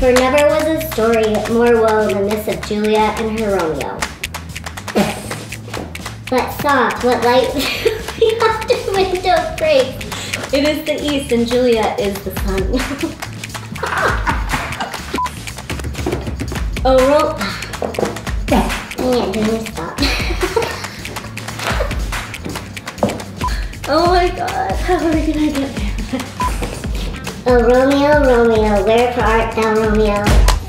For never was a story more woe than this of Juliet and her Romeo. But soft, what light the after window breaks. It is the east and Juliet is the sun. oh, ro- Dang it, didn't stop. oh my god, how are we gonna get there? Oh, Romeo, Romeo, wherefore art thou, Romeo?